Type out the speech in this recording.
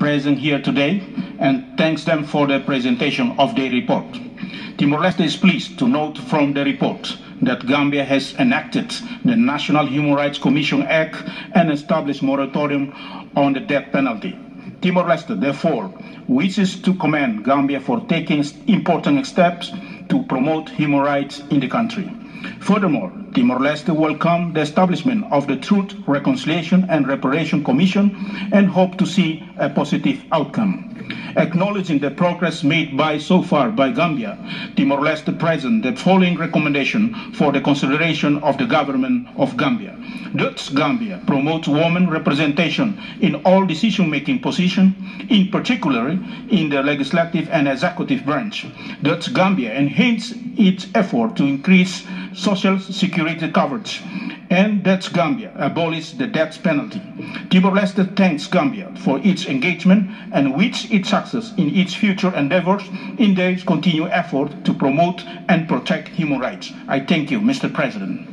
present here today and thanks them for the presentation of their report. Timor-Leste is pleased to note from the report that Gambia has enacted the National Human Rights Commission Act and established moratorium on the death penalty. Timor-Leste, therefore, wishes to commend Gambia for taking important steps to promote human rights in the country. Furthermore, Timor-Leste welcomes the establishment of the Truth, Reconciliation and Reparation Commission and hope to see a positive outcome. Acknowledging the progress made by so far by Gambia, Timor-Leste present the following recommendation for the consideration of the government of Gambia. Thus, Gambia promotes women representation in all decision-making positions, in particular in the legislative and executive branch. Thus, Gambia enhance its effort to increase social security coverage and that's Gambia abolish the death penalty. Timor-Leste thanks Gambia for its engagement and wish its success in its future endeavors in their continued effort to promote and protect human rights. I thank you, Mr. President.